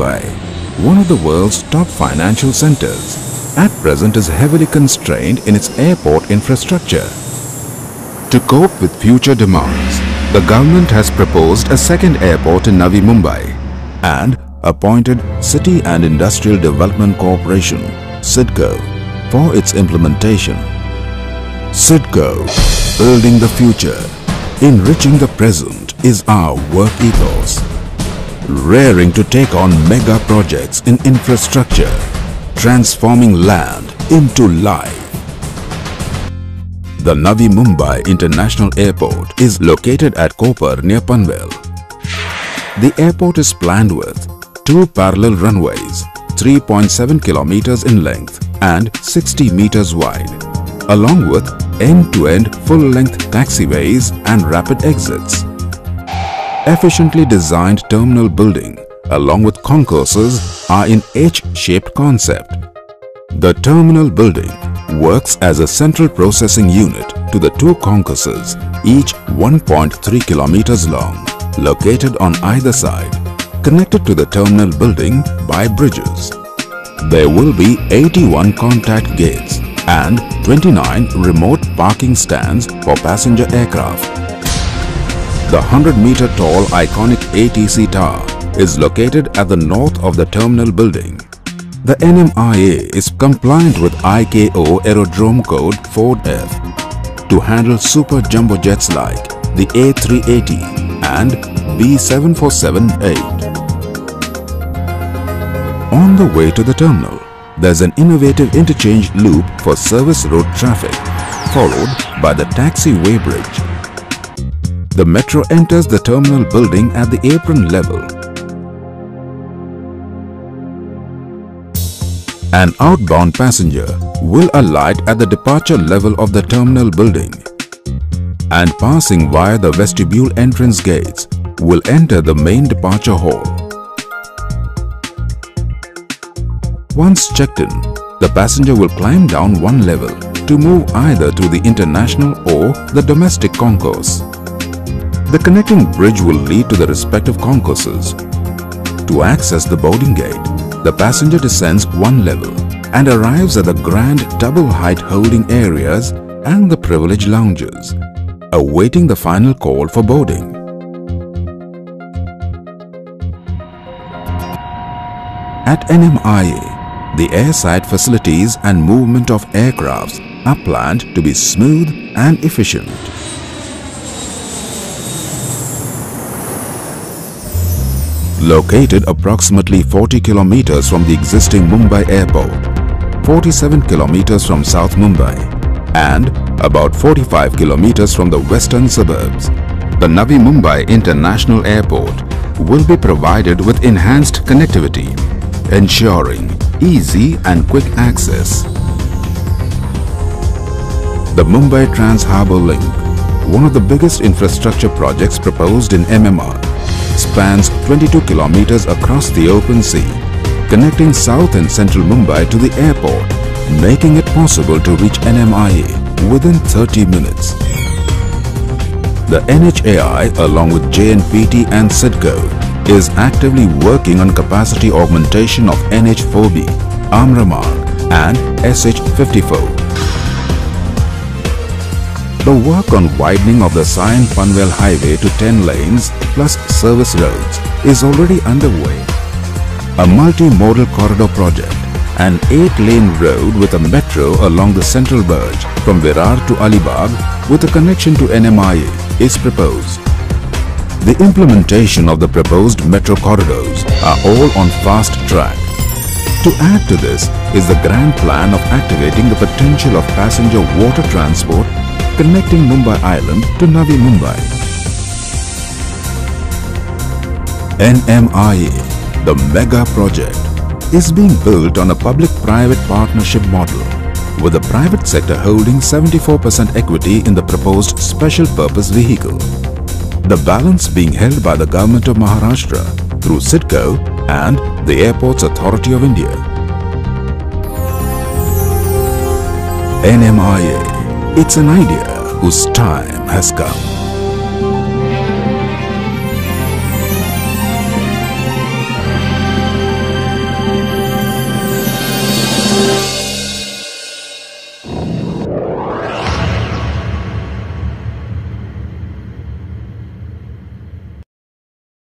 of the world's top financial centers, at present is heavily constrained in its airport infrastructure. To cope with future demands, the government has proposed a second airport in Navi Mumbai and appointed City and Industrial Development Corporation, CIDCO, for its implementation. CIDCO, building the future, enriching the present is our work ethos. Raring to take on mega projects in infrastructure, transforming land into life. The Navi Mumbai International Airport is located at Kopar near Panvel. The airport is planned with two parallel runways, 3.7 kilometers in length and 60 meters wide, along with end-to-end full-length taxiways and rapid exits. Efficiently designed terminal building along with concourses are in H-shaped concept. The terminal building works as a central processing unit to the two concourses, each 1.3 kilometers long, located on either side, connected to the terminal building by bridges. There will be 81 contact gates and 29 remote parking stands for passenger aircraft. The 100-meter tall iconic ATC tower is located at the north of the terminal building. The NMIA is compliant with ICAO Aerodrome Code 4F to handle super jumbo jets like the A380 and B7478. On the way to the terminal, there's an innovative interchange loop for service road traffic, followed by the taxiway bridge. The metro enters the terminal building at the apron level. An outbound passenger will alight at the departure level of the terminal building and passing via the vestibule entrance gates will enter the main departure hall. Once checked in, the passenger will climb down one level to move either to the international or the domestic concourse. The connecting bridge will lead to the respective concourses. To access the boarding gate, the passenger descends one level and arrives at the grand double height holding areas and the privilege lounges, awaiting the final call for boarding. At NMIA, the airside facilities and movement of aircrafts are planned to be smooth and efficient. Located approximately 40 kilometers from the existing Mumbai airport, 47 kilometers from South Mumbai and about 45 kilometers from the western suburbs, the Navi Mumbai International Airport will be provided with enhanced connectivity, ensuring easy and quick access. The Mumbai Trans Harbour Link, one of the biggest infrastructure projects proposed in MMR, spans 22 kilometers across the open sea, connecting south and central Mumbai to the airport, making it possible to reach NMIA within 30 minutes. The NHAI along with JNPT and CIDCO is actively working on capacity augmentation of NH4B, Amramarg and SH54. The work on widening of the Sion Panvel Highway to 10 lanes plus service roads is already underway. A multi-modal corridor project, an 8-lane road with a metro along the central verge from Virar to Alibag with a connection to NMIA is proposed. The implementation of the proposed metro corridors are all on fast track. To add to this is the grand plan of activating the potential of passenger water transport connecting Mumbai Island to Navi Mumbai. NMIA, the mega project, is being built on a public-private partnership model with the private sector holding 74% equity in the proposed special purpose vehicle. The balance being held by the Government of Maharashtra through CIDCO and the Airports Authority of India. NMIA, it's an idea whose time has come.